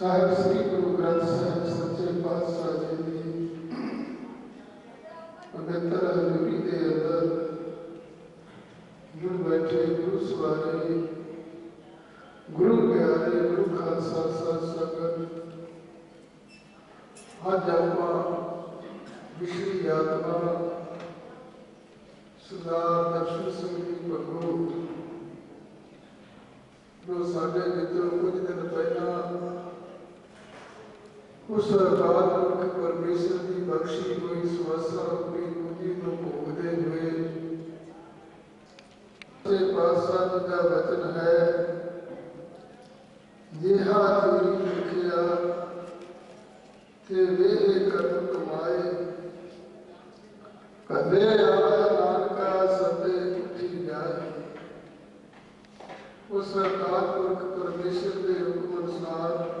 ਸਾਹਿਬ ਸ੍ਰੀ ਗੁਰੂ ਗ੍ਰੰਥ ਸਾਹਿਬ ਸੱਚੇ ਪਾਤਸ਼ਾਹ ਜੀ ਦੀ ਪਵਿੱਤਰ ਹਜ਼ੂਰੀ ਦੇ ਅੰਦਰ ਗੁਰੂ ਬੈਠੇ ਗੁਰੂ ਸਵਾਰੇ, ਗੁਰੂ ਪਿਆਰੇ, ਗੁਰੂ ਖਾਲਸਾ ਸਤ ਸੰਗਤ, ਅੱਜ ਆਪਾਂ ਵਿਸ਼ਵ ਯਾਤਰਾ ਸਰਦਾਰ ਦਰਸ਼ਨ ਸਿੰਘ ਜੀ ਭਗੋ ਜੋ ਸਾਡੇ ਵਿੱਚੋਂ ਕੁਝ ਦਿਨ ਪਹਿਲਾਂ ਉਸ ਅਕਾਲ ਪਰਮੇਸ਼ਰ ਦੀ ਬਖਸ਼ੀ ਹੋਈ ਸਵਸਾ ਰੂਪੀ ਪੂਜੀ ਨੂੰ ਭੋਗਦੇ ਹੋਏ। ਤੇ ਪਾਤਸ਼ਾਹ ਜੀ ਦਾ ਵਚਨ ਹੈ ਜਿਹਾ ਤੇਰੀ ਲਿਖਿਆ ਤੇ ਵੇਲੇ ਕਰਮ ਕਮਾਏ। ਕਦੇ ਆਇਆ ਨਾਨਕਾ ਸਤੇ ਉੱਠੀ ਜਾਏ। ਉਸ ਅਕਾਲ ਪੁਰਖ ਪਰਮੇਸ਼ਰ ਦੇ ਹੁਕਮ ਅਨੁਸਾਰ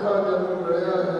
दुखा जन्म गया है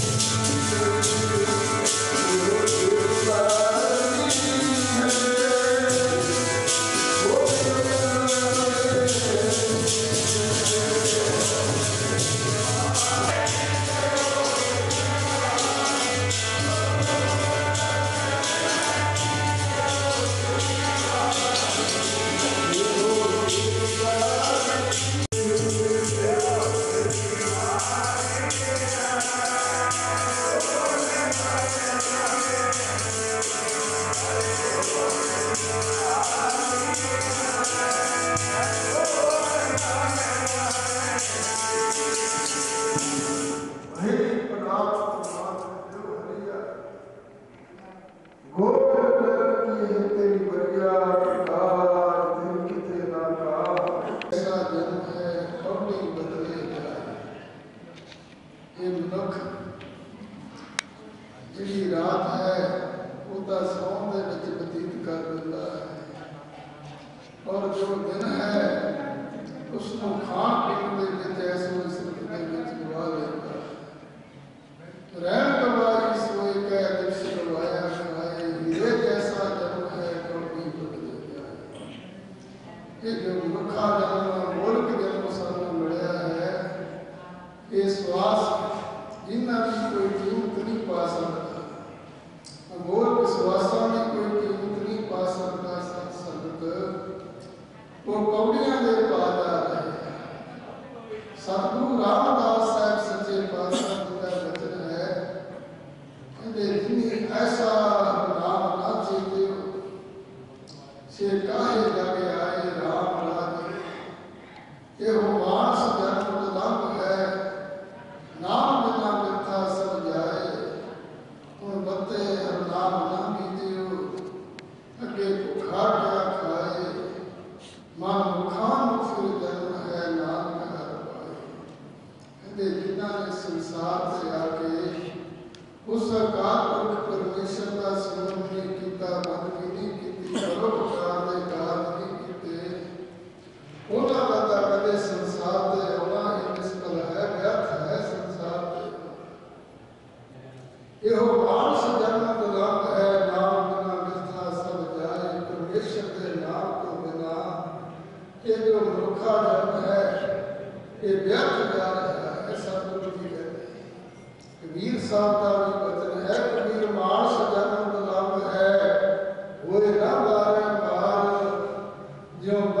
Yo,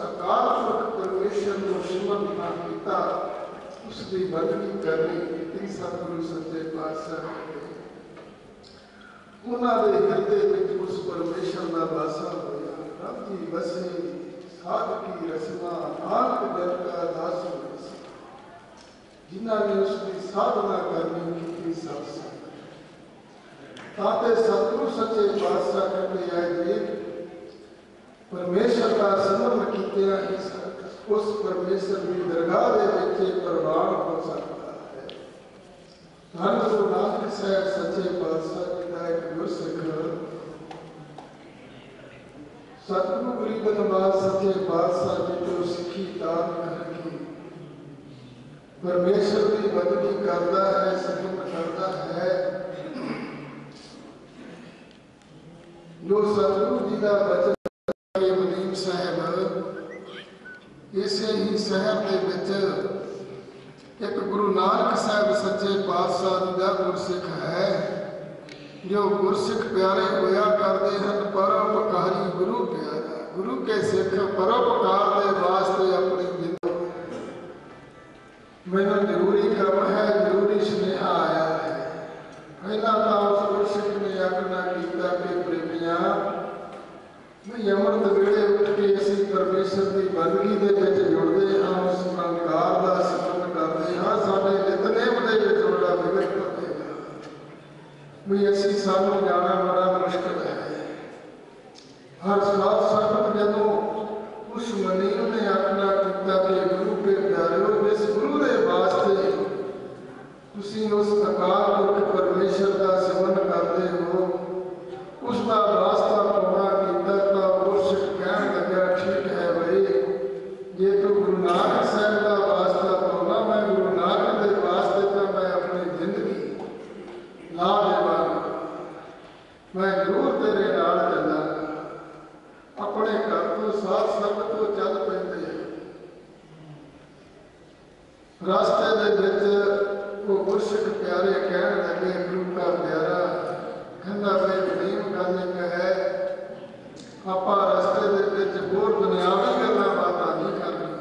ਜਿਨ੍ਹਾਂ ਪਰਮੇਸ਼ਰ ਨੂੰ ਸਿਮਰਨ ਨਾ ਕੀਤਾ, ਉਸ ਦੀ ਬੰਦਗੀ ਕਰਨੀ ਕੀਤੀ, ਸਤਿਗੁਰੂ ਸੱਚੇ ਪਾਤਸ਼ਾਹ ਉਹਨਾਂ ਦੇ ਹਿਰਦੇ ਵਿੱਚ ਉਸ ਪਰਮੇਸ਼ਰ ਦਾ ਵਾਸਾ ਹੋਇਆ। ਰੱਬ ਜੀ ਵਸੇ, ਸਾਧ ਕੀ ਰਸਨਾ ਨਾਨਕ ਜਨ ਕਾ ਦਾਸ ਵਸੇ ਜਿਨ੍ਹਾਂ ਨੇ ਉਸ ਦੀ ਸਾਧਨਾ ਕਰਨੀ ਕੀਤੀ ਸਭ ਸੰਗਤ। ਤਾਂ ਤੇ ਸਤਿਗੁਰੂ ਸੱਚੇ ਪਾਤਸ਼ਾਹ ਕਹਿੰਦੇ ਆਏ ਜੀ ਪਰਮੇਸ਼ਰ ਦਾ ਸਿਮਰਨ ਕੀਤਿਆਂ ਹੀ ਸ- ਉਸ ਪਰਮੇਸ਼ਰ ਦੀ ਦਰਗਾਹ ਦੇ ਵਿੱਚ ਇਹ ਪ੍ਰਵਾਨ ਹੋ ਸਕਦਾ ਹੈ ਧੰਨ ਗੁਰੂ ਨਾਨਕ ਸਾਹਿਬ ਸੱਚੇ ਪਾਤਸ਼ਾਹ ਜੀ ਦਾ ਇੱਕ ਗੁਰਸਿੱਖ ਸਤਿਗੁਰੂ ਗਰੀਬ ਨਵਾਜ਼ ਸੱਚੇ ਪਾਤਸ਼ਾਹ ਜੀ ਤੋਂ ਸਿੱਖੀ ਤਾਰ ਕਰਕੇ ਪਰਮੇਸ਼ਰ ਦੀ ਬੰਦਗੀ ਕਰਦਾ ਹੈ ਸਿਮਰਨ ਕਰਦਾ ਹੈ ਜੋ ਸਤਿਗੁਰੂ ਜੀ ਦਾ ਬਚਨ ਹੈ ਸਾਹਿਬ ਇਸੇ ਹੀ ਸ਼ਹਿਰ ਦੇ ਵਿੱਚ ਇੱਕ ਗੁਰੂ ਨਾਨਕ ਸਾਹਿਬ ਸੱਚੇ ਪਾਤਸ਼ਾਹ ਦਾ ਗੁਰਸਿੱਖ ਹੈ। ਜੋ ਗੁਰਸਿੱਖ ਪਿਆਰੇ ਹੋਇਆ ਕਰਦੇ ਹਨ ਪਰਉਪਕਾਰੀ ਗੁਰੂ ਪਿਆਰਾ ਗੁਰੂ ਕੇ ਸਿੱਖ ਪਰਉਪਕਾਰ ਦੇ ਵਾਸਤੇ ਆਪਣੀ ਜ਼ਿੰਦਗੀ ਮੈਨੂੰ ਜ਼ਰੂਰੀ ਕੰਮ ਹੈ ਜ਼ਰੂਰੀ ਸੁਨੇਹਾ ਆਇਆ ਹੈ ਪਹਿਲਾਂ ਤਾਂ ਉਸ ਗੁਰਸਿੱਖ ਨੇ ਆਖਣਾ ਕੀਤਾ ਕਿ ਪ੍ਰੇਮੀਆਂ ਮੈਂ ਅੰਮ੍ਰਿਤ ਵੇਲੇ ਉੱਠ ਕੇ ਅਸੀਂ ਪਰਮੇਸ਼ਰ ਦੀ ਬੰਦਗੀ ਦੇ ਵਿੱਚ ਜੁੜਦੇ ਹਾਂ, ਉਸ ਨਿਰੰਕਾਰ ਦਾ ਸਿਮਰਨ ਕਰਦੇ ਹਾਂ, ਸਾਡੇ ਨਿਤਨੇਮ ਦੇ ਵਿੱਚ ਬੜਾ ਵਿਗੜ ਪਵੇਗਾ ਵੀ ਅਸੀਂ ਸਾਨੂੰ ਜਾਣਾ ਬੜਾ ਮੁਸ਼ਕਲ ਹੈ ਹਰ ਸਾਧ ਸੰਗਤ ਜਦੋਂ ਉਸ ਮਨੀਮ ਨੇ ਆਗਨਾ ਕੀਤਾ ਕਿ ਗੁਰੂ ਕੇ ਪਿਆਰਿਓ ਇਸ ਗੁਰੂ ਦੇ ਵਾਸਤੇ ਤੁਸੀਂ ਉਸ ਅਕਾਲ ਪੁਰਖ ਪਰਮੇਸ਼ਰ ਦਾ ਸਿਮਰਨ ਕਰਦੇ ਹੋ ਉਸ ਦਾ ਰਾਸਤਾ ਪੂਰਾ ਕੀਤਾ ਤਾਂ ਉਹ ਸਿੱਖ ਕਹਿਣ ਲੱਗਾ ਠੀਕ ਹੈ ਬਈ ਜੇ ਤੂੰ ਗੁਰੂ ਨਾਨਕ ਸਾਹਿਬ ਦਾ ਵਾਸਤਾ ਪਾਉਣਾ ਮੈਂ ਗੁਰੂ ਨਾਨਕ ਦੇ ਵਾਸਤੇ ਤਾਂ ਮੈਂ ਆਪਣੀ ਜ਼ਿੰਦਗੀ ਲਾ ਦੇਵਾਂਗਾ ਮੈਂ ਜ਼ਰੂਰ ਤੇਰੇ ਨਾਲ ਚੱਲਾਂਗਾ ਆਪਣੇ ਘਰ ਤੋਂ ਸਾਥ ਸੰਗਤ ਤੋਂ ਚੱਲ ਪੈਂਦੇ ਆ ਰਸਤੇ ਦੇ ਵਿੱਚ ਉਹ ਗੁਰਸਿੱਖ ਪਿਆਰੇ ਕਹਿਣ ਲੱਗੇ ਗੁਰੂ ਦਾ ਪਿਆਰਾ ਕਹਿੰਦਾ ਵੇ ਗਰੀਬ ਗੱਲ ਇੱਕ ਹੈ ਆਪਾਂ ਰਸਤੇ ਦੇ ਵਿੱਚ ਹੋਰ ਦੁਨਿਆਵੀ ਗੱਲਾਂ ਬਾਤਾਂ ਨਹੀਂ ਕਰਨੀਆਂ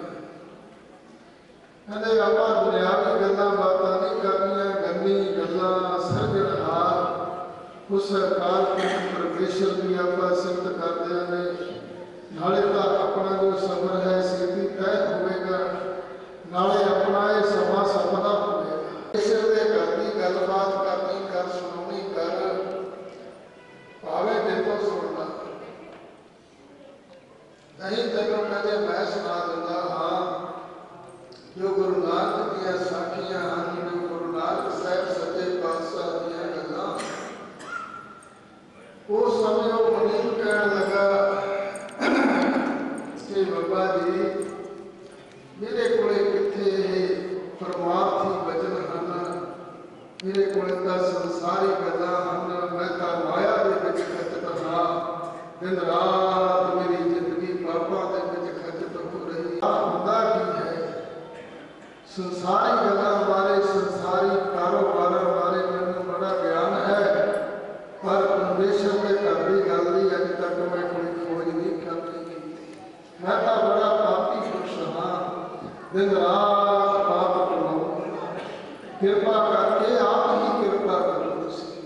ਕਹਿੰਦੇ ਆਪਾਂ ਦੁਨਿਆਵੀ ਗੱਲਾਂ ਬਾਤਾਂ ਨਹੀਂ ਕਰਨੀਆਂ ਗੰਦੀ ਗੱਲਾਂ ਸਿਰਜਣਹਾਰ ਉਸ ਅਕਾਲ ਪੁਰਖ ਪਰਮੇਸ਼ਰ ਦੀ ਆਪਾਂ ਸਿਫਤ ਕਰਦਿਆਂ ਨੇ ਨਾਲੇ ਤਾਂ ਆਪਣਾ ਜੋ ਸਬਰ ਹੈ ਸਿੱਧੀ ਤੈਅ ਹੋਵੇਗਾ ਨਾਲੇ ਆਪਣਾ ਇਹ ਸਮਾਂ ਸਫਲਾ ਹੋਵੇਗਾ ਇਸੇ ਦੇ ਘਰ ਦੀ ਗੱਲਬਾਤ ਕਰਨੀ ਕਰ ਸੁਣਾਉਣੀ ਕਰ ਭਾਵੇਂ ਦਿਲ ਤੋਂ ਸੁਣਨਾ ਨਹੀਂ ਤੈਨੂੰ ਕਦੇ ਮੈਂ ਸੁਣਾ ਦਿੰਦਾ ਹਾਂ ਜੋ ਗੁਰੂ ਨਾਨਕ ਦੀਆਂ ਸਾਖੀਆਂ ਹਨ ਜੋ ਗੁਰੂ ਨਾਨਕ ਸਾਹਿਬ ਸੱਚੇ ਪਾਤਸ਼ਾਹ ਦੀਆਂ ਗੱਲਾਂ ਉਹ ਸਮੇਂ ਉਹ ਮਨੀਮ ਕਹਿਣ ਲੱਗਾ ਕਿ ਬਾਬਾ ਜੀ ਮੇਰੇ ਕੋਲੇ ਕਿੱਥੇ ਇਹ ਪਰਮਾਰਥੀ ਵਚਨ ਹਨ ਮੇਰੇ ਕੋਲੇ ਤਾਂ ਸੰਸਾਰੀ ਗੱਲਾਂ ਹਨ ਮੈਂ ਤਾਂ ਮਾਇਆ ਦੇ ਵਿੱਚ ਖਚਤ ਹਾਂ ਦਿਨ ਰਾਤ ਮੇਰੀ ਜ਼ਿੰਦਗੀ ਪਾਪਾਂ ਦੇ ਵਿੱਚ ਖਚਤ ਹੋ ਰਹੀ ਹੈ ਹੁੰਦਾ ਕੀ ਹੈ ਸੰਸਾਰੀ ਗੱਲਾਂ ਬਾਰੇ ਸੰਸਾਰੀ ਕਾਰੋਬਾਰਾਂ ਬਾਰੇ ਮੈਨੂੰ ਬੜਾ ਗਿਆਨ ਹੈ ਪਰ ਪਰਮੇਸ਼ਰ ਦੇ ਘਰ ਦੀ ਗੱਲ ਦੀ ਅਜੇ ਤੱਕ ਮੈਂ ਕੋਈ ਖੋਜ ਨਹੀਂ ਕਰਨੀ ਕੀਤੀ ਮੈਂ ਤਾਂ ਬੜਾ ਪਾਪੀ ਪੁਰਸ਼ ਹਾਂ ਦਿਨ ਰਾਤ ਪਾਪ ਕਮਾਉਂ ਕਿਰਪਾ ਕਰਕੇ ਆਪ ਹੀ ਕਿਰਪਾ ਕਰੋ ਤੁਸੀਂ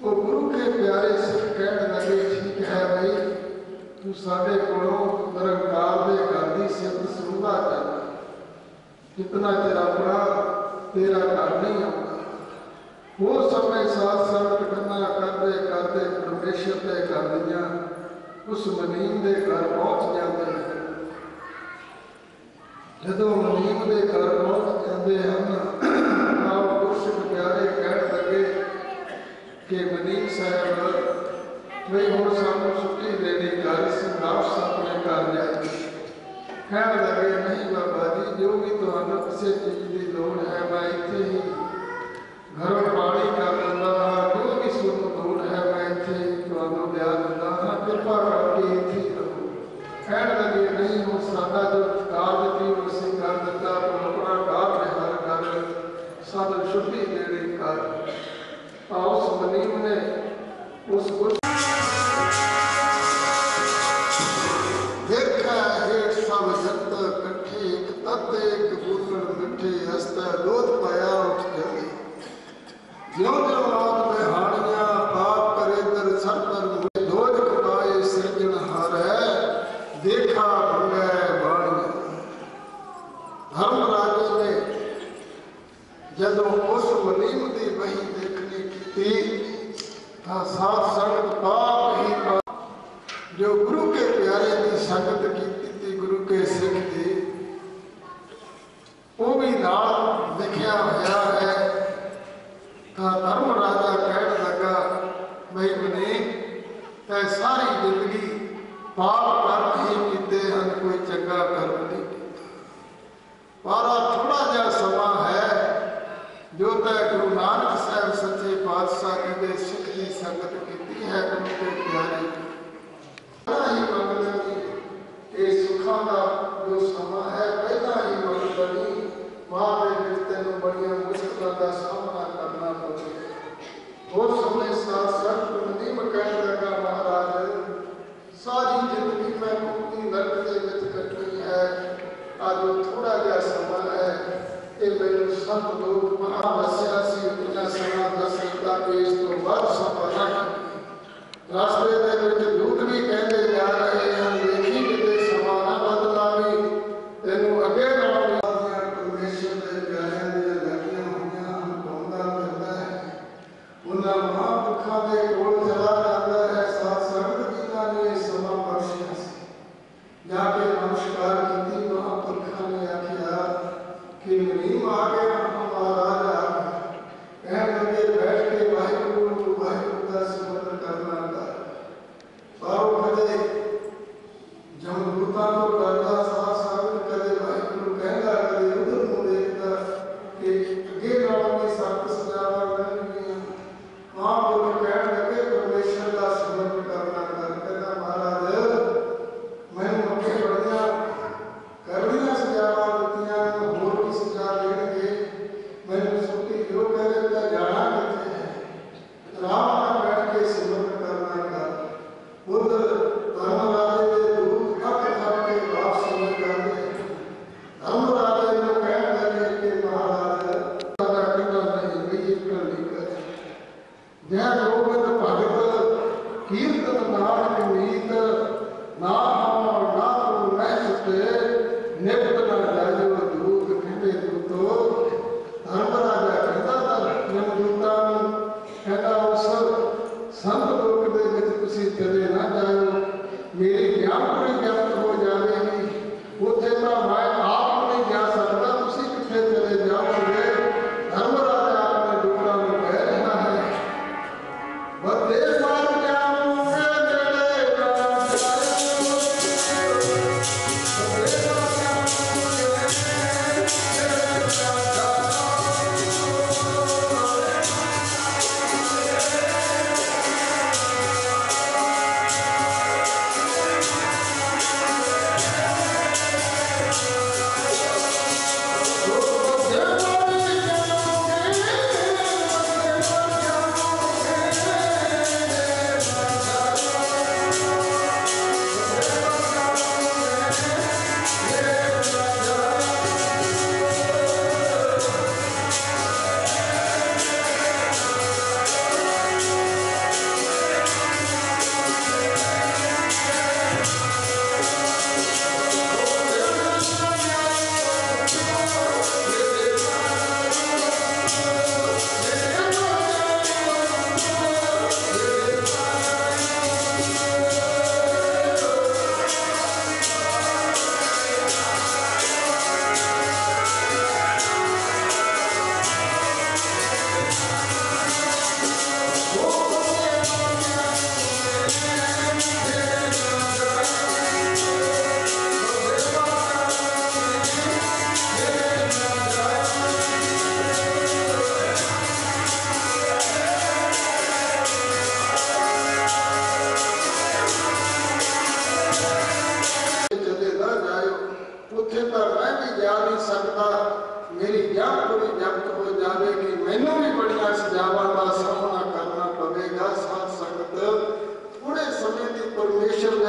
ਉਹ ਗੁਰੂ ਕੇ ਪਿਆਰੇ ਸਿੱਖ ਕਹਿਣ ਲੱਗੇ ਠੀਕ ਹੈ ਬਈ ਤੂੰ ਸਾਡੇ ਕੋਲੋਂ ਨਿਰੰਕਾਰ ਦੇ ਘਰ ਦੀ ਸਿਫਤ ਸੁਣਦਾ ਚੱਲ ਕਿਤਨਾ ਚਿਰ ਆਪਣਾ ਤੇਰਾ ਘਰ ਨਹੀਂ ਆਉਂਦਾ ਉਹ ਸਮੇਂ ਸਾਥ ਸੰਗਤ ਕਰਨਾ ਕਰਦੇ ਕਰਦੇ ਪਰਮੇਸ਼ਰ ਦੇ ਘਰ ਦੀਆਂ ਉਸ ਮਨੀਮ ਦੇ ਘਰ ਪਹੁੰਚ ਜਾਂਦੇ ਹਨ ਜਦੋਂ ਮਨੀਮ ਦੇ ਘਰ ਪਹੁੰਚ ਜਾਂਦੇ ਹਨ ਤਾਂ ਉਹ ਗੁਰਸਿੱਖ ਪਿਆਰੇ ਕਹਿਣ ਲੱਗੇ ਕਿ ਮਨੀਮ ਸਾਹਿਬ ਵੀ ਹੁਣ ਸਾਨੂੰ ਛੁੱਟੀ ਦੇਣੀ ਘਰ ਸੀ ਵਾਪਸ ਆਪਣੇ ਘਰ ਜਾਈਏ ਕਹਿਣ ਲੱਗੇ, ਨਹੀਂ ਬਾਬਾ ਜੀ, ਜੋ ਵੀ ਤੁਹਾਨੂੰ ਕਿਸੇ ਚੀਜ਼ ਦੀ ਲੋੜ ਹੈ, ਮੈਂ ਇੱਥੇ ਹੀ ਘਰੋਂ ਪਾਣੀ ਕਰ ਦਿੰਦਾ ਹਾਂ। ਜੋ ਵੀ ਤੁਹਾਨੂੰ ਲੋੜ ਹੈ, ਮੈਂ ਇੱਥੇ ਹੀ ਤੁਹਾਨੂੰ ਲਿਆ ਦਿੰਦਾ ਹਾਂ ਕਿਰਪਾ ਕਰਕੇ ਇੱਥੇ ਰਹੋ ਕਹਿਣ ਲੱਗੇ, ਨਹੀਂ, ਹੁਣ ਸਾਡਾ ਜੋ ਉਹਨਾਂ ਮਹਾਂਪੁਰਖਾਂ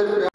ਪਰਮੇਸ਼ਰ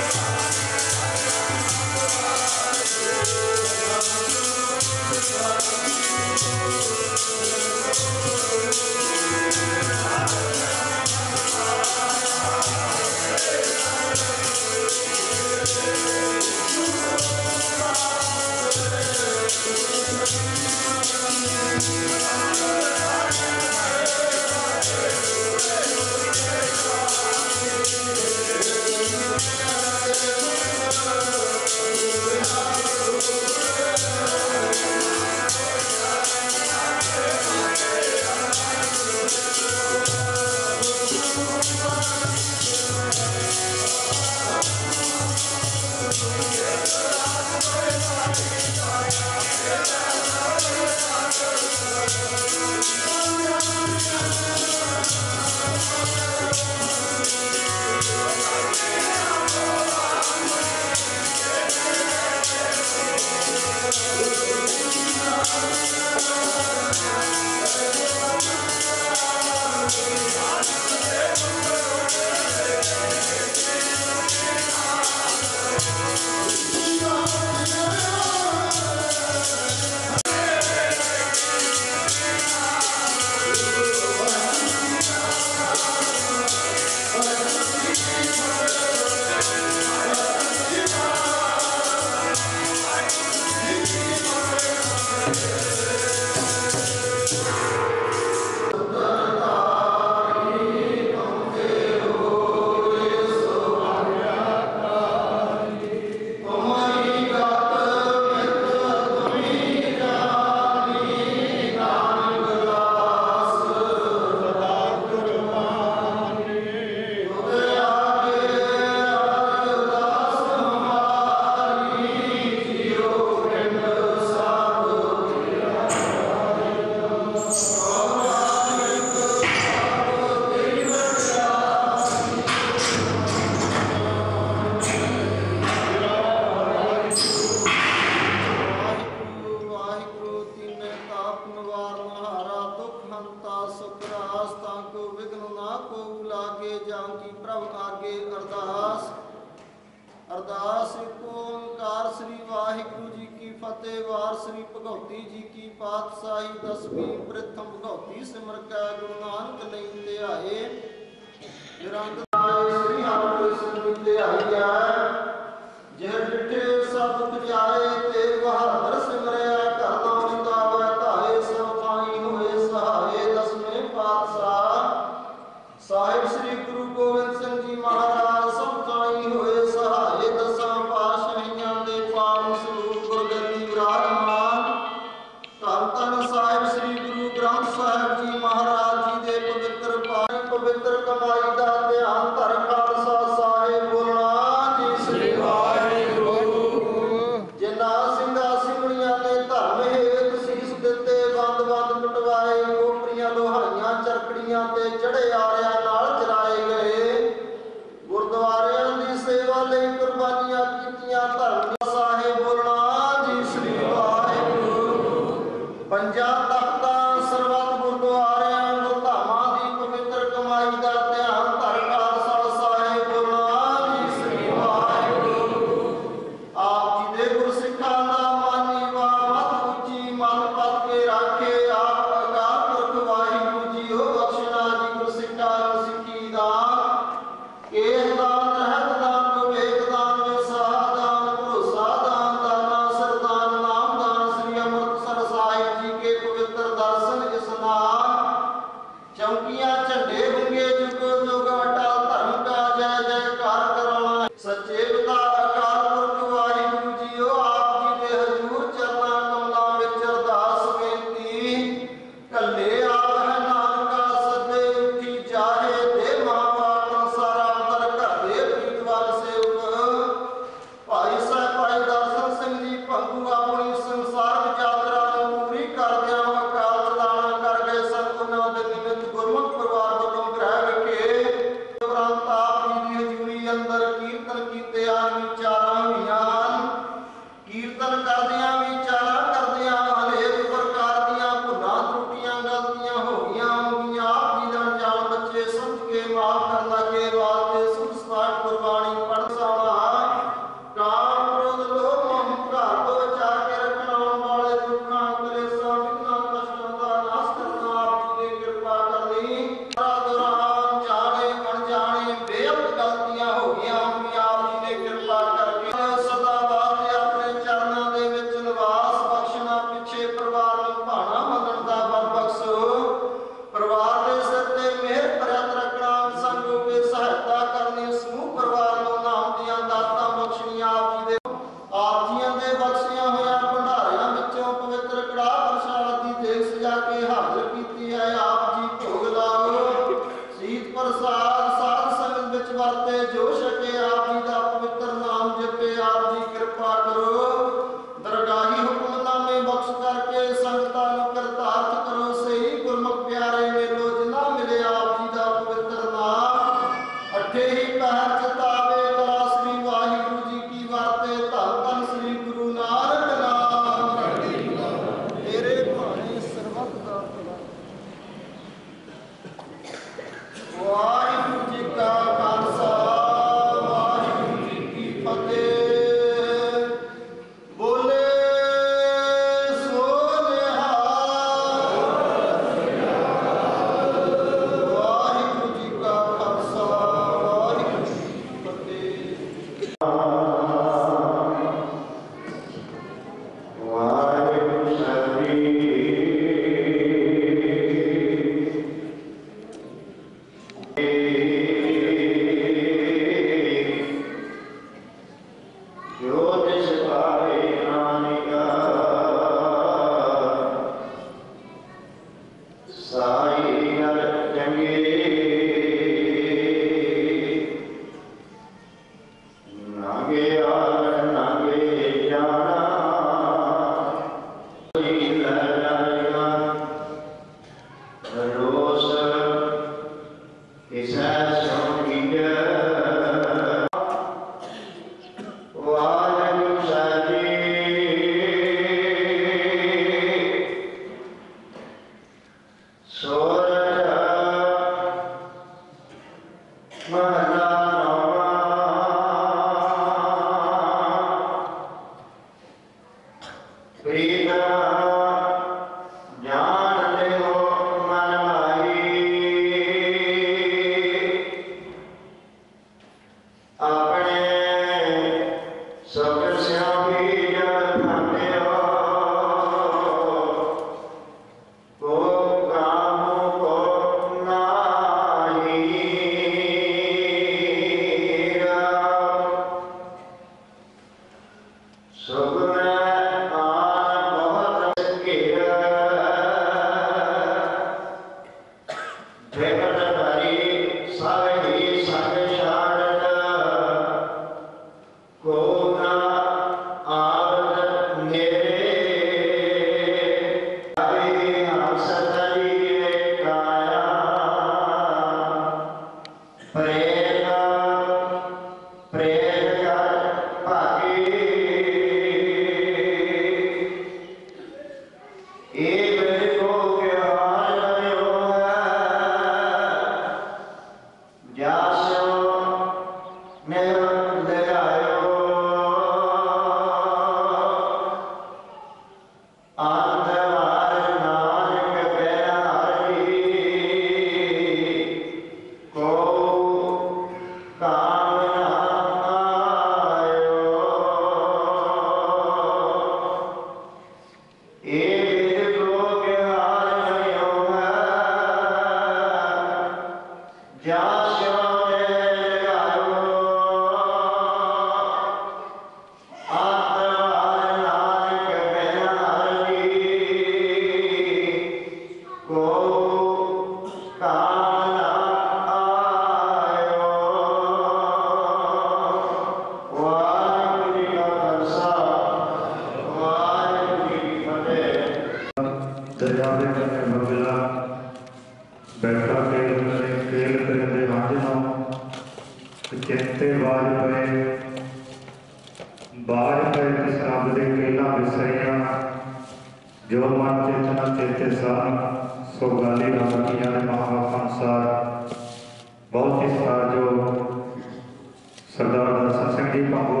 ਦਰਸ਼ਨ ਸਿੰਘ ਜੀ ਪੰਗੋ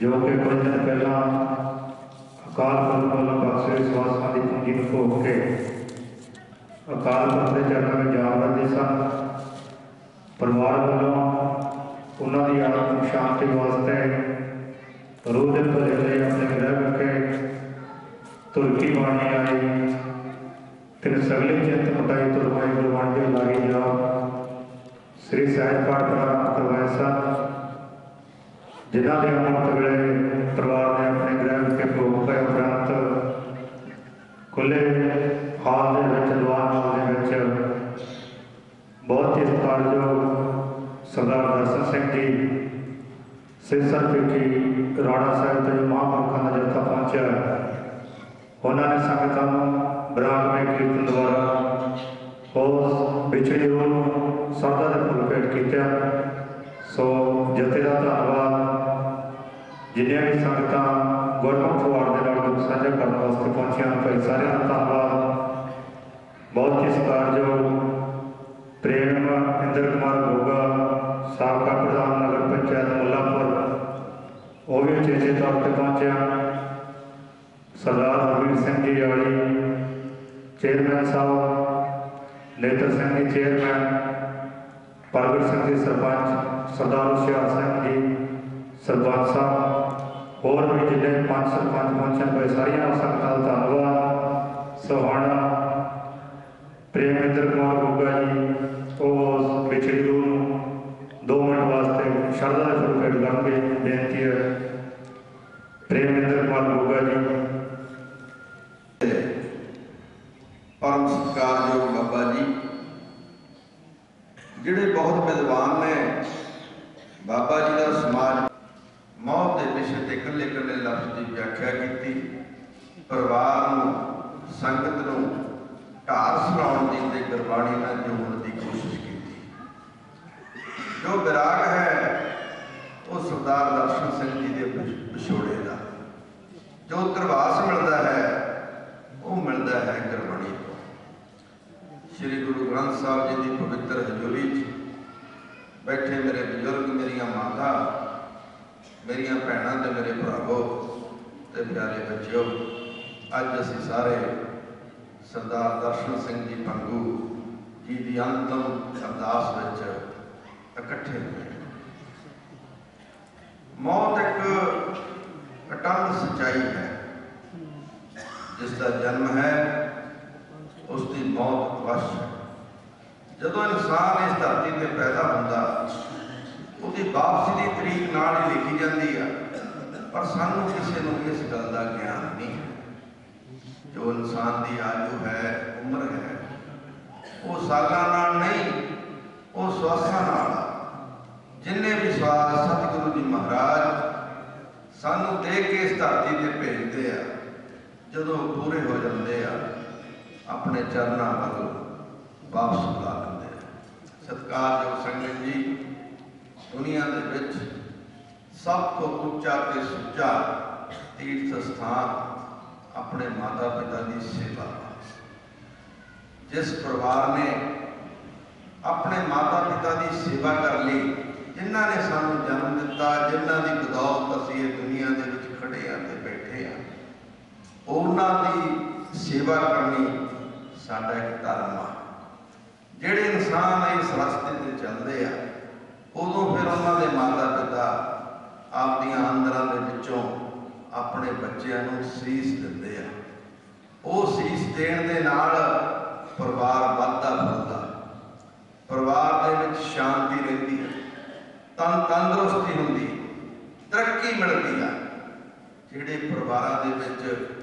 ਜੋ ਕਿ ਕੁਝ ਦਿਨ ਪਹਿਲਾਂ ਅਕਾਲ ਪੁਰਖ ਵੱਲੋਂ ਬਖਸ਼ੇ ਸਵਾਸਾਂ ਦੀ ਪੂੰਜੀ ਨੂੰ ਭੋਗ ਕੇ ਅਕਾਲ ਪੁਰਖ ਦੇ ਚਰਨਾਂ ਵਿੱਚ ਜਾ ਰਹੇ ਸਨ। ਪਰਿਵਾਰ ਵੱਲੋਂ ਉਹਨਾਂ ਦੀ ਆਤਮਿਕ ਸ਼ਾਂਤੀ ਵਾਸਤੇ ਰੋਹ ਦੇ ਭਲੇ ਲਈ ਆਪਣੇ ਘਰ ਰੱਖੇ ਤੁਰਕੀ ਬਾਣੀ ਆਈ, ਫਿਰ ਸਗਲੇ ਚਿੰਤ ਮਟਾਈ ਤੁਰਮਾਈ ਗੁਰਬਾਣੀ ਲਾਗੇ ਜਾ ਸ੍ਰੀ ਸਾਹਿਬ ਪਾਠ ਕਰਵਾਇਆ ਸਾਹਿਬ ਜਿਨ੍ਹਾਂ ਦੇ ਅਮਰਤ ਵੇਲੇ ਪਰਿਵਾਰ ਨੇ ਆਪਣੇ ਗ੍ਰਹਿ ਵਿਖੇ ਭੋਗ ਪਾਇਆ ਉਪਰੰਤ ਖੁੱਲੇ ਹਾਲ ਦੇ ਵਿੱਚ ਦੁਆਰ ਹਾਲ ਦੇ ਵਿੱਚ ਬਹੁਤ ਹੀ ਸਤਿਕਾਰਯੋਗ ਸਰਦਾਰ ਦਰਸ਼ਨ ਸਿੰਘ ਜੀ ਸਿਰਸਰ ਪਿੱਕੀ ਰਾਣਾ ਸਾਹਿਬ ਤੇ ਮਹਾਂਪੁਰਖਾਂ ਦਾ ਜਥਾ ਪਹੁੰਚਿਆ। ਉਹਨਾਂ ਨੇ ਸੰਗਤਾਂ ਨੂੰ ਬਰਾਗ ਵਿੱਚ ਕੀਰਤਨ ਦੁਆਰਾ ਉਸ ਵਿਛੜੀ ਰੂਹ ਨੂੰ ਦੇ ਫੁੱਲ ਭੇਟ ਕੀਤਾ। ਸੋ ਜਥੇ ਦਾ ਧੰਨਵਾਦ। ਜਿੰਨੀਆਂ ਵੀ ਸੰਗਤਾਂ ਗੁਰਮੁਖ ਵਾਰ ਦੇ ਨਾਲ ਦੁੱਖ ਸਾਂਝਾ ਕਰਨ ਵਾਸਤੇ ਪਹੁੰਚੀਆਂ ਭਾਈ ਸਾਰਿਆਂ ਦਾ ਧੰਨਵਾਦ। ਬਹੁਤ ਹੀ ਸਤਿਕਾਰਯੋਗ ਪ੍ਰੇਮ ਇੰਦਰ ਕੁਮਾਰ ਗੋਗਾ, ਸਾਬਕਾ ਪ੍ਰਧਾਨ ਨਗਰ ਪੰਚਾਇਤ ਮੁੱਲਾਪੁਰ। ਉਹ ਵੀ ਉਚੇਚੇ ਤੌਰ ਤੇ ਪਹੁੰਚਿਆ। ਸਰਦਾਰ ਹਰਵੀਰ ਸਿੰਘ ਜੀ ਵਾਲੀ, ਚੇਅਰਮੈਨ ਸਾਹਿਬ ਨੇਤਰ ਸਿੰਘ ਜੀ ਚੇਅਰਮੈਨ ਪ੍ਰਗਟ ਸਿੰਘ ਜੀ ਸਰਪੰਚ, ਸਰਦਾਰ ਹੁਸ਼ਿਆਰ ਸਿੰਘ ਜੀ, ਸਰਪੰਚ ਸਾਹਿਬ, ਹੋਰ ਵੀ ਜਿੰਨੇ ਪੰਜ ਸਰਪੰਚ ਪਹੁੰਚੇ ਹੋਏ ਸਾਰੀਆਂ ਸੰਗਤਾਂ ਦਾ ਧੰਨਵਾਦ। ਸੋ ਹੁਣ ਪ੍ਰੇਮਿੰਦਰ ਕੁਮਾਰ ਗੋਗਾ ਜੀ, ਉਹ ਵਿਛੜੀ ਰੂਹ ਨੂੰ ਦੋ ਮਿੰਟ ਵਾਸਤੇ ਸ਼ਰਧਾ ਦੇ ਫੁੱਲ ਬੇਨਤੀ ਹੈ। ਪ੍ਰੇਮਿੰਦਰ ਕੁਮਾਰ ਗੋਗਾ ਜੀ ਪਰਮ ਸਤਿਕਾਰਯੋਗ ਬਾਬਾ ਜੀ ਜਿਹੜੇ ਬਹੁਤ ਵਿਦਵਾਨ ਨੇ ਬਾਬਾ ਜੀ ਦਾ ਸਮਾਜ ਮੌਤ ਦੇ ਵਿਸ਼ੇ ਤੇ ਇਕੱਲੇ ਇਕੱਲੇ ਲਫ਼ਜ਼ ਦੀ ਵਿਆਖਿਆ ਕੀਤੀ ਪਰਿਵਾਰ ਨੂੰ ਸੰਗਤ ਨੂੰ ਢਾਲ ਸੁਣਾਉਣ ਦੀ ਤੇ ਗੁਰਬਾਣੀ ਨਾਲ ਜੋੜਨ ਦੀ ਕੋਸ਼ਿਸ਼ ਕੀਤੀ ਜੋ ਵਿਰਾਗ ਹੈ ਉਹ ਸਰਦਾਰ ਦਰਸ਼ਨ ਸਿੰਘ ਜੀ ਦੇ ਵਿਛ- ਵਿਛੋੜੇ ਦਾ ਜੋ ਦਰਵਾਸ ਮਿਲਦਾ ਹੈ ਉਹ ਮਿਲਦਾ ਹੈ ਗੁਰਬਾਣੀ ਤੋਂ ਸ੍ਰੀ ਗੁਰੂ ਗ੍ਰੰਥ ਸਾਹਿਬ ਜੀ ਦੀ ਪਵਿੱਤਰ ਹਜ਼ੂਰੀ 'ਚ ਬੈਠੇ ਮੇਰੇ ਬਜ਼ੁਰਗ ਮੇਰੀਆਂ ਮਾਤਾ ਮੇਰੀਆਂ ਭੈਣਾਂ ਤੇ ਮੇਰੇ ਭਰਾਵੋ ਤੇ ਪਿਆਰੇ ਬੱਚਿਓ ਅੱਜ ਅਸੀਂ ਸਾਰੇ ਸਰਦਾਰ ਦਰਸ਼ਨ ਸਿੰਘ ਜੀ ਪੰਗੂ ਜੀ ਦੀ ਅੰਤਮ ਅਰਦਾਸ ਵਿੱਚ ਇਕੱਠੇ ਹੋਏ ਹਾਂ। ਮੌਤ ਇੱਕ ਅਟਲ ਸਚਾਈ ਹੈ ਜਿਸ ਦਾ ਜਨਮ ਹੈ ਉਸ ਦੀ ਮੌਤ ਅਵਸ਼ ਹੈ ਜਦੋਂ ਇਨਸਾਨ ਇਸ ਧਰਤੀ ਤੇ ਪੈਦਾ ਹੁੰਦਾ ਉਹਦੀ ਵਾਪਸੀ ਦੀ ਤਰੀਕ ਨਾਲ ਹੀ ਲਿਖੀ ਜਾਂਦੀ ਆ ਪਰ ਸਾਨੂੰ ਕਿਸੇ ਨੂੰ ਇਸ ਗੱਲ ਦਾ ਗਿਆਨ ਨਹੀਂ ਹੈ ਜੋ ਇਨਸਾਨ ਦੀ ਆਯੂ ਹੈ ਉਮਰ ਹੈ ਉਹ ਸਾਲਾਂ ਨਾਲ ਨਹੀਂ ਉਹ ਸਵਾਸਾਂ ਨਾਲ ਆ। ਜਿੰਨੇ ਵੀ ਸਵਾਸ ਸਤਿਗੁਰੂ ਜੀ ਮਹਾਰਾਜ ਸਾਨੂੰ ਦੇ ਕੇ ਇਸ ਧਰਤੀ ਤੇ ਭੇਜਦੇ ਆ। ਜਦੋਂ ਪੂਰੇ ਹੋ ਜਾਂਦੇ ਆ, ਆਪਣੇ ਚਰਨਾਂ ਵੱਲ ਵਾਪਸ ਬੁਲਾ ਲੈਂਦੇ ਆ। ਸਤਿਕਾਰਯੋਗ ਸੰਗਤ ਜੀ, ਦੁਨੀਆ ਦੇ ਵਿੱਚ ਸਭ ਤੋਂ ਉੱਚਾ ਤੇ ਸੁੱਚਾ ਤੀਰਥ ਸਥਾਨ ਆਪਣੇ ਮਾਤਾ ਪਿਤਾ ਦੀ ਸੇਵਾ ਜਿਸ ਪਰਿਵਾਰ ਨੇ ਆਪਣੇ ਮਾਤਾ ਪਿਤਾ ਦੀ ਸੇਵਾ ਕਰ ਲਈ, ਜਿਨ੍ਹਾਂ ਨੇ ਸਾਨੂੰ ਜਨਮ ਦਿੱਤਾ, ਜਿਨ੍ਹਾਂ ਦੀ ਬਦੌਲਤ ਅਸੀਂ ਇਹ ਦੁਨੀਆ ਦੇ ਵਿੱਚ ਖੜੇ ਆ ਤੇ ਬੈਠੇ ਆ ਉਹਨਾਂ ਦੀ ਸੇਵਾ ਕਰਨੀ ਸਾਡਾ ਇੱਕ ਧਰਮ ਆ। ਜਿਹੜੇ ਇਨਸਾਨ ਇਸ ਰਸਤੇ ਤੇ ਚੱਲਦੇ ਆ, ਉਦੋਂ ਫਿਰ ਉਹਨਾਂ ਦੇ ਮਾਤਾ ਪਿਤਾ ਆਪਦੀਆਂ ਅੰਦਰਾਂ ਦੇ ਵਿੱਚੋਂ ਆਪਣੇ ਬੱਚਿਆਂ ਨੂੰ ਸੀਸ ਦਿੰਦੇ ਆ। ਉਹ ਸੀਸ ਦੇਣ ਦੇ ਨਾਲ ਪਰਿਵਾਰ ਵੱਧਦਾ ਫੁੱਲਦਾ ਪਰਿਵਾਰ ਦੇ ਵਿੱਚ ਸ਼ਾਂਤੀ ਰਹਿੰਦੀ ਹੈ ਤਨ ਤੰਦਰੁਸਤੀ ਹੁੰਦੀ ਤਰੱਕੀ ਮਿਲਦੀ ਆ। ਜਿਹੜੇ ਪਰਿਵਾਰਾਂ ਦੇ ਵਿੱਚ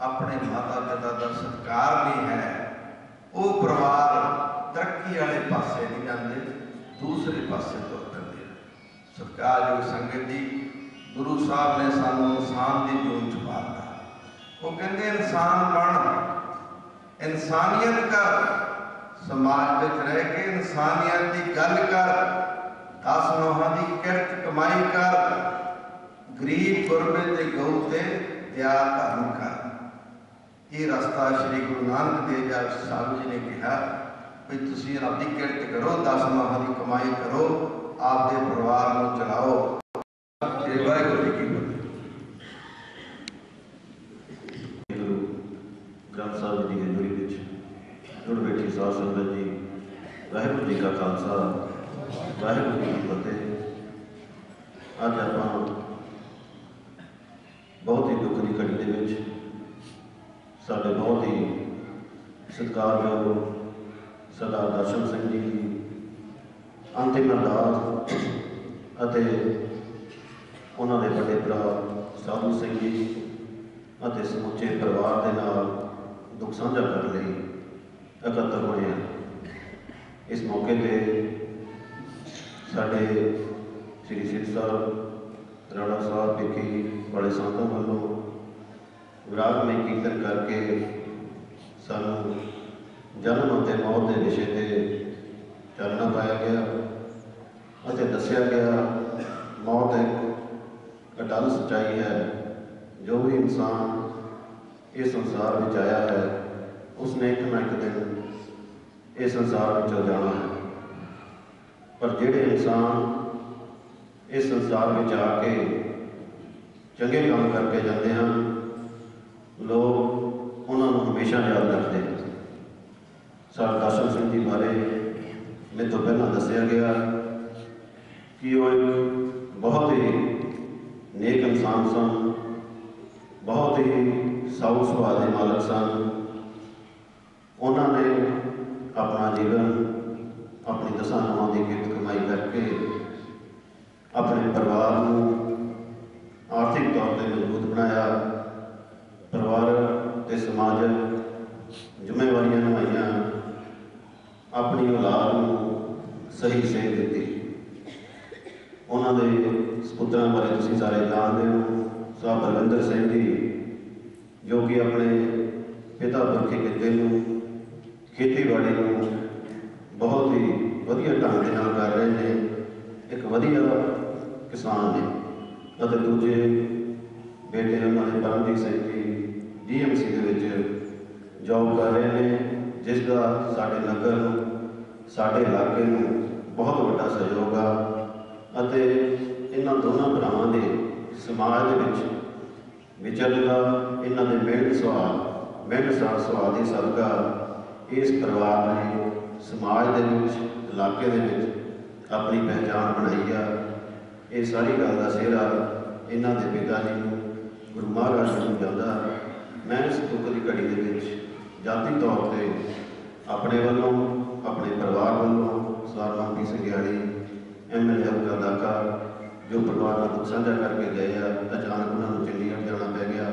ਆਪਣੇ ਮਾਤਾ ਪਿਤਾ ਦਾ ਸਤਿਕਾਰ ਨਹੀਂ ਹੈ, ਉਹ ਪਰਿਵਾਰ ਤਰੱਕੀ ਵਾਲੇ ਪਾਸੇ ਨਹੀਂ ਜਾਂਦੇ, ਦੂਸਰੇ ਪਾਸੇ ਤੁਰਦੇ ਪੈਂਦੇ ਸਤਿਕਾਰਯੋਗ ਸੰਗਤ ਜੀ, ਗੁਰੂ ਸਾਹਿਬ ਨੇ ਸਾਨੂੰ ਇਨਸਾਨ ਦੀ ਜੂਨ ਚ ਪਾਤਾ ਉਹ ਕਹਿੰਦੇ, ਇਨਸਾਨ ਬਣ ਇਨਸਾਨੀਅਤ ਕਰ। ਸਮਾਜ ਵਿੱਚ ਰਹਿ ਕੇ ਇਨਸਾਨੀਅਤ ਦੀ ਗੱਲ ਕਰ। ਦਸ ਨੋਹਾਂ ਦੀ ਕਿਰਤ ਕਮਾਈ ਕਰ। ਗਰੀਬ ਗੁਰਬੇ ਤੇ ਗਊ ਤੇ ਦਿਆ ਧਰਮ ਕਰ। ਇਹ ਰਸਤਾ ਸ੍ਰੀ ਗੁਰੂ ਨਾਨਕ ਦੇਵ ਸਾਹਿਬ ਜੀ ਨੇ ਕਿਹਾ ਵੀ ਤੁਸੀਂ ਰੱਬ ਦੀ ਕਿਰਤ ਕਰੋ, ਦਸ ਨੋਹਾਂ ਦੀ ਕਮਾਈ ਕਰੋ, ਆਪਦੇ ਪਰਿਵਾਰ ਨੂੰ ਚਲਾਓ। ਤੇ ਵਾਹਿਗੁਰੂ ਜੀ ਕੀ ਫਤਿਹ। ਗੁਰੂ ਗ੍ਰੰਥ ਸਾਹਿਬ ਜੀ ਦੀ ਹਜ਼ੂਰੀ ਵਿੱਚ ਜੁੜ ਬੈਠੀ ਸਾਧ ਸੰਗਤ ਜੀ, ਵਾਹਿਗੁਰੂ ਜੀ ਕਾ ਖਾਲਸਾ, ਵਾਹਿਗੁਰੂ ਜੀ ਕੀ ਫਤਿਹ। ਅੱਜ ਆਪਾਂ ਬਹੁਤ ਹੀ ਦੁੱਖ ਦੀ ਘੜੀ ਦੇ ਵਿੱਚ ਸਾਡੇ ਬਹੁਤ ਹੀ ਸਤਿਕਾਰਯੋਗ ਸਰਦਾਰ ਦਰਸ਼ਨ ਸਿੰਘ ਜੀ ਦੀ ਅੰਤਿਮ ਅਰਦਾਸ ਅਤੇ ਉਹਨਾਂ ਦੇ ਵੱਡੇ ਭਰਾ ਸਾਧੂ ਸਿੰਘ ਜੀ ਅਤੇ ਸਮੁੱਚੇ ਪਰਿਵਾਰ ਦੇ ਨਾਲ ਦੁੱਖ ਸਾਂਝਾ ਕਰਨ ਲਈ ਇਕੱਤਰ ਹੋਏ ਹਾਂ। ਇਸ ਮੌਕੇ ਤੇ ਸਾਡੇ ਸ੍ਰੀ ਸਿੱਧ ਸਾਹਿਬ, ਰਾਣਾ ਸਾਹਿਬ ਵਿਖੇ ਬੜੇ ਸੰਤਾਂ ਵੱਲੋਂ ਵਿਰਾਗਮਈ ਕੀਰਤਨ ਕਰਕੇ ਸਾਨੂੰ ਜਨਮ ਅਤੇ ਮੌਤ ਦੇ ਵਿਸ਼ੇ ਤੇ ਚਾਨਣਾ ਪਾਇਆ ਗਿਆ ਅਤੇ ਦੱਸਿਆ ਗਿਆ, ਮੌਤ ਇੱਕ ਅਟਲ ਸੱਚਾਈ ਹੈ, ਜੋ ਵੀ ਇਨਸਾਨ ਇਸ ਸੰਸਾਰ ਵਿੱਚ ਆਇਆ ਹੈ, ਉਸਨੇ ਇੱਕ ਨਾ ਇੱਕ ਦਿਨ ਇਸ ਸੰਸਾਰ ਵਿੱਚੋਂ ਜਾਣਾ ਹੈ। ਪਰ ਜਿਹੜੇ ਇਨਸਾਨ ਇਸ ਸੰਸਾਰ ਵਿੱਚ ਆ ਕੇ ਚੰਗੇ ਕੰਮ ਕਰਕੇ ਜਾਂਦੇ ਹਨ ਲੋਕ ਉਹਨਾਂ ਨੂੰ ਹਮੇਸ਼ਾ ਯਾਦ ਰੱਖਦੇ ਸਰ ਦਰਸ਼ਨ ਸਿੰਘ ਜੀ ਬਾਰੇ ਮੇਰੇ ਤੋਂ ਪਹਿਲਾਂ ਦੱਸਿਆ ਗਿਆ ਕਿ ਉਹ ਇੱਕ ਬਹੁਤ ਹੀ ਨੇਕ ਇਨਸਾਨ ਸਨ, ਬਹੁਤ ਹੀ ਸਾਊ ਸੁਭਾਅ ਦੇ ਮਾਲਕ ਸਨ। ਉਹਨਾਂ ਨੇ ਆਪਣਾ ਜੀਵਨ, ਆਪਣੀ ਦਸਾਂ ਨਵਾਂ ਦੀ ਕਿਰਤ ਕਮਾਈ ਕਰਕੇ ਆਪਣੇ ਪਰਿਵਾਰ ਨੂੰ ਆਰਥਿਕ ਤੌਰ ਤੇ ਮਜ਼ਬੂਤ ਬਣਾਇਆ ਪਰਿਵਾਰ ਤੇ ਸਮਾਜ ਜ਼ਿੰਮੇਵਾਰੀਆਂ ਨਿਭਾਈਆਂ ਆਪਣੀ ਔਲਾਦ ਨੂੰ ਸਹੀ ਸੇਧ ਦਿੱਤੀ ਉਹਨਾਂ ਦੇ ਸਪੁੱਤਰਾਂ ਬਾਰੇ ਤੁਸੀਂ ਸਾਰੇ ਜਾਣਦੇ ਹੋ ਸਾਹਿਬ ਸਿੰਘ ਜੀ ਜੋ ਕਿ ਆਪਣੇ ਪਿਤਾ ਪੁਰਖੀ ਕਿੱਤੇ ਨੂੰ, ਖੇਤੀਬਾੜੀ ਨੂੰ ਬਹੁਤ ਹੀ ਵਧੀਆ ਢੰਗ ਦੇ ਨਾਲ ਕਰ ਰਹੇ ਨੇ। ਇੱਕ ਵਧੀਆ ਕਿਸਾਨ ਨੇ ਅਤੇ ਦੂਜੇ ਬੇਟੇ ਉਹਨਾਂ ਦੇ ਪਰਮਜੀਤ ਸਿੰਘ ਜੀ, ਡੀਐਮਸੀ ਦੇ ਵਿੱਚ ਜੌਬ ਕਰ ਰਹੇ ਨੇ, ਜਿਸ ਦਾ ਸਾਡੇ ਨਗਰ ਨੂੰ, ਸਾਡੇ ਇਲਾਕੇ ਨੂੰ ਬਹੁਤ ਵੱਡਾ ਸਹਿਯੋਗ ਆ ਅਤੇ ਇਹਨਾਂ ਦੋਨਾਂ ਭਰਾਵਾਂ ਦੇ ਸਮਾਜ ਦੇ ਵਿੱਚ ਵਿਚਰਨ ਇਹਨਾਂ ਦੇ ਮਿਹਨਤ ਸੁਭਾਅ ਮਿਹਨਤ ਸਾਰ ਸੁਭਾਅ ਦੀ ਸਦਕਾ ਇਸ ਪਰਿਵਾਰ ਨੇ ਸਮਾਜ ਦੇ ਵਿੱਚ, ਇਲਾਕੇ ਦੇ ਵਿੱਚ ਆਪਣੀ ਪਹਿਚਾਣ ਬਣਾਈ ਆ। ਇਹ ਸਾਰੀ ਗੱਲ ਦਾ ਸਿਹਰਾ ਇਹਨਾਂ ਦੇ ਪਿਤਾ ਜੀ ਨੂੰ, ਗੁਰੂ ਮਹਾਰਾਜ ਨੂੰ ਜਾਂਦਾ। ਮੈਂ ਇਸ ਦੁੱਖ ਦੀ ਘੜੀ ਦੇ ਵਿੱਚ ਜਾਤੀ ਤੌਰ ਤੇ ਆਪਣੇ ਵੱਲੋਂ, ਆਪਣੇ ਪਰਿਵਾਰ ਵੱਲੋਂ ਸਰ ਮੰਪੀ ਸਿੰਘਿਆੜੀ ਐਮਐਲਏ ਹਲਕਾ ਦਾਕਾ ਜੋ ਪਰਿਵਾਰ ਨਾਲ ਦੁੱਖ ਸਾਂਝਾ ਕਰਕੇ ਗਏ ਆ, ਅਚਾਨਕ ਉਹਨਾਂ ਨੂੰ ਚੰਡੀਗੜ੍ਹ ਜਾਣਾ ਪੈ ਗਿਆ।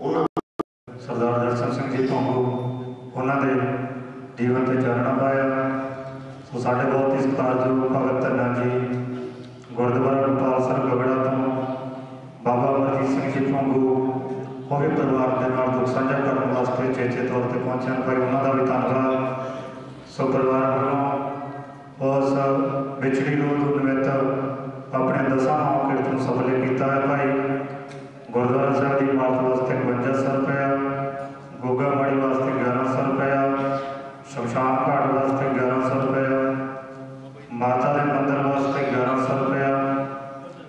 ਉਹਨਾਂ ਸਰਦਾਰ ਦਰਸ਼ਨ ਸਿੰਘ ਜੀ ਤੋਂ ਉਹਨਾਂ ਦੇ ਜੀਵਨ ਤੇ ਚਾਨਣਾ ਪਾਇਆ। ਸੋ ਸਾਡੇ ਬਹੁਤ ਹੀ ਸਤਿਕਾਰਯੋਗ ਭਗਤ ਧੰਨਾ ਜੀ, ਗੁਰਦੁਆਰਾ ਗੋਪਾਲ ਸਰ ਗਗੜਾ ਤੋਂ, ਬਾਬਾ ਅਮਰਜੀਤ ਸਿੰਘ ਜੀ ਪੰਗੂ ਉਹ ਵੀ ਪਰਿਵਾਰ ਦੇ ਨਾਲ ਦੁੱਖ ਸਾਂਝਾ ਕਰਨ ਵਾਸਤੇ ਚੇਚੇ ਤੌਰ ਤੇ ਪਹੁੰਚੇ ਹਨ। ਭਾਈ ਉਹਨਾਂ ਦਾ ਵੀ ਧੰਨਵਾਦ। ਸੋ ਪਰਿਵਾਰ ਵੱਲੋਂ ਉਸ ਵਿਛੜੀ ਰੋਹ ਤੋਂ ਨਿਮਿਤ ਆਪਣੇ ਦਸਾਂ ਨੌ ਕਿਰਤ ਨੂੰ ਸਫਲ ਕੀਤਾ ਹੈ ਭਾਈ। ਗੁਰਦੁਆਰਾ ਸਾਹਿਬ ਦੀ ਇਮਾਰਤ ਵਾਸਤੇ 5100 ਰੁਪਇਆ ਗੋਗਾ ਮਾੜੀ ਵਾਸਤੇ 1100 ਰੁਪਇਆ ਸ਼ਮਸ਼ਾਨ ਘਾਟ ਵਾਸਤੇ 1100 ਰੁਪਇਆ ਮਾਤਾ ਦੇ ਮੰਦਰ ਵਾਸਤੇ 1100 ਰੁਪਇਆ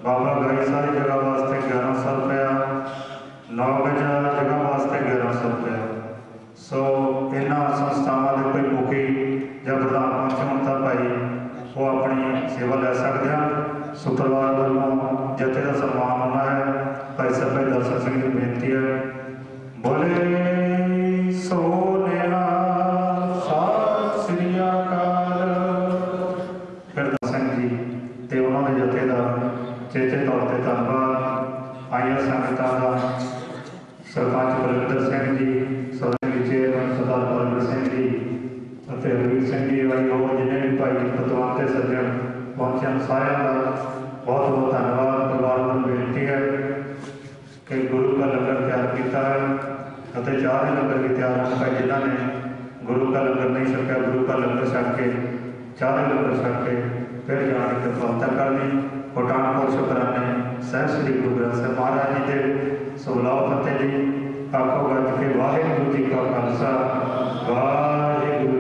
ਬਾਬਾ ਗਾਈ ਸਾਰੀ ਜਗ੍ਹਾ ਵਾਸਤੇ 1100 ਰੁਪਇਆ ਨੌ ਗਜ ਜਗ੍ਹਾ ਵਾਸਤੇ 1100 ਰੁਪਇਆ ਸੋ ਇਹਨਾਂ ਸੰਸਥਾਵਾਂ ਦੇ ਕੋਈ ਮੁਖੀ ਜਾਂ ਪ੍ਰਧਾਨ ਪਹੁੰਚਣ ਤਾਂ ਭਾਈ ਉਹ ਆਪਣੀ ਸੇਵਾ ਲੈ ਸਕਦੇ ਹਨ ਸੋ ਪਰਿਵਾਰ ਵੱਲੋਂ ਜਥੇ ਦਾ ਸਨਮਾਨ ਹੋਣਾ ਹੈ, ਭਾਈ ਸਾਹਿਬ ਦਰਸ਼ਨ ਸਿੰਘ ਦੀ ਬੇਨਤੀ ਹੈ। ਬੋਲੇ ਸੋਨਿਆ ਸਤਿ ਸ੍ਰੀ ਅਕਾਲ। ਫਿਰ ਦਰਸ਼ਨ ਜੀ ਤੇ ਉਹਨਾਂ ਦੇ ਜਥੇ ਦਾ ਚੇਚੇ ਤੌਰ ਤੇ ਧੰਨਵਾਦ। ਆਈਆਂ ਸੰਗਤਾਂ ਦਾ ਸਰਪੰਚ ਬਲਵਿੰਦਰ ਸਿੰਘ ਜੀ, ਸੋਦਨ ਚੇਅਰਮੈਨ ਸਰਦਾਰ ਬਲਵਿੰਦਰ ਸਿੰਘ ਜੀ ਅਤੇ ਰਵੀ ਸਿੰਘ ਜੀ ਵਾਲੀ ਹੋਰ ਜਿੰਨੇ ਵੀ ਭਾਈ ਪਤਵਾਨ ਤੇ ਸੱਜਣ ਪਹੁੰਚੇ ਹਨ ਸਾਰਿਆਂ ਅਤੇ ਚਾਹ ਦੇ ਲੰਗਰ ਵੀ ਤਿਆਰ ਹਨ ਜਿਨ੍ਹਾਂ ਨੇ ਗੁਰੂ ਦਾ ਲੰਗਰ ਨਹੀਂ ਛਕਿਆ, ਗੁਰੂ ਦਾ ਲੰਗਰ ਛਕ ਕੇ ਚਾਹ ਦੇ ਲੰਗਰ ਛਕ ਕੇ ਫਿਰ ਜਾਣ ਕੇ ਕਿਰਪਾਲਤਾ ਕਰਨੀ। ਪਠਾਨਕੋਟ ਸ਼ੁਕਰਾਨੇ ਸਹਿਬ ਸ੍ਰੀ ਗੁਰੂ ਗ੍ਰੰਥ ਸਾਹਿਬ ਮਹਾਰਾਜ ਜੀ ਦੇ ਸੋ ਲਾਓ ਫਤਿਹ ਜੀ। ਆਖੋ ਗੱਜ ਕੇ ਵਾਹਿਗੁਰੂ ਜੀ ਕਾ ਖਾਲਸਾ। ਵਾਹਿਗੁਰੂ